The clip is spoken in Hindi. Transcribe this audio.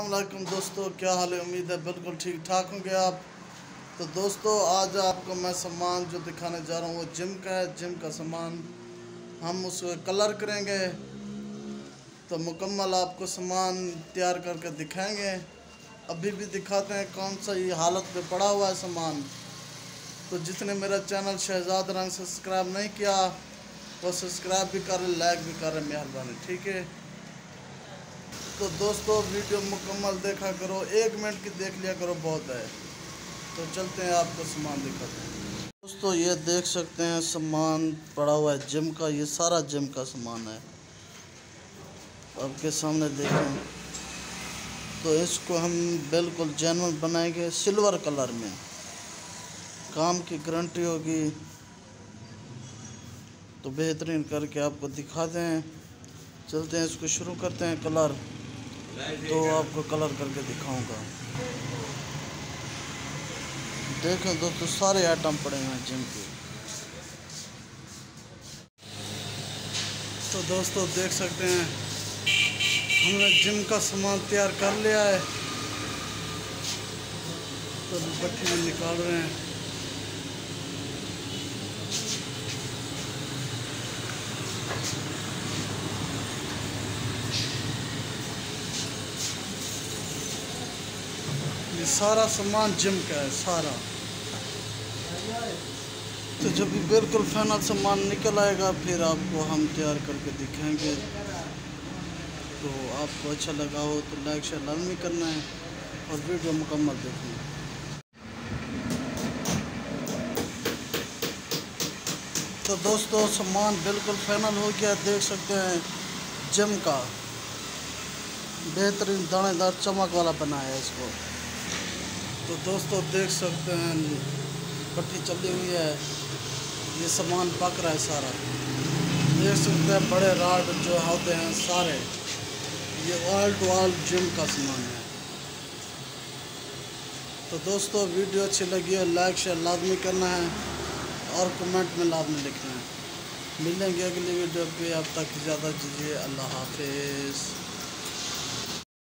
वालेकुम दोस्तों, क्या हाल है? उम्मीद है बिल्कुल ठीक ठाक होंगे आप। तो दोस्तों, आज आपको मैं सामान जो दिखाने जा रहा हूँ, वो जिम का है। जिम का सामान हम उसको कलर करेंगे। तो मुकम्मल आपको सामान तैयार करके दिखाएँगे। अभी भी दिखाते हैं कौन सा ये हालत पे पड़ा हुआ है सामान। तो जिसने मेरा चैनल शहजाद रंग सब्सक्राइब नहीं किया, वो सब्सक्राइब भी करें, लाइक भी करें, मेहरबानी, ठीक है? तो दोस्तों, वीडियो मुकम्मल देखा करो। एक मिनट की देख लिया करो, बहुत है। तो चलते हैं, आपको सामान दिखाते हैं। दोस्तों, ये देख सकते हैं, सामान पड़ा हुआ है, जिम का, ये सारा जिम का सामान है। आपके सामने देखें। तो इसको हम बिल्कुल जैनवन बनाएँगे, सिल्वर कलर में। काम की गारंटी होगी। तो बेहतरीन करके आपको दिखा दें चलते हैं, इसको शुरू करते हैं, कलर। तो आपको कलर करके दिखाऊँगा। देखें दोस्तों सारे आइटम पड़े हैं जिम के। तो दोस्तों देख सकते हैं, हमने जिम का सामान तैयार कर लिया है। तो भट्टी में निकाल रहे हैं। ये सारा सामान जिम का है, सारा। तो जब भी बिल्कुल फाइनल सामान निकल आएगा, फिर आपको हम तैयार करके दिखाएँगे। तो आपको अच्छा लगा हो तो लाइक, शेयर लाजमी करना है और वीडियो मुकम्मल देखना है। तो दोस्तों, सामान बिल्कुल फाइनल हो गया, देख सकते हैं जिम का। बेहतरीन दानेदार चमक वाला बनाया है इसको। तो दोस्तों देख सकते हैं, पट्टी चली हुई है। ये सामान पक रहा है सारा। देख सकते हैं, बड़े राड जो होते हैं सारे। ये ऑल टू ऑल जिम का सामान है। तो दोस्तों, वीडियो अच्छी लगी है लाइक शेयर लाजमी करना है और कमेंट में लाजमी लिखना है। मिलेंगे अगली वीडियो पे। अब तक ज़्यादा दीजिए। अल्लाह हाफिज़।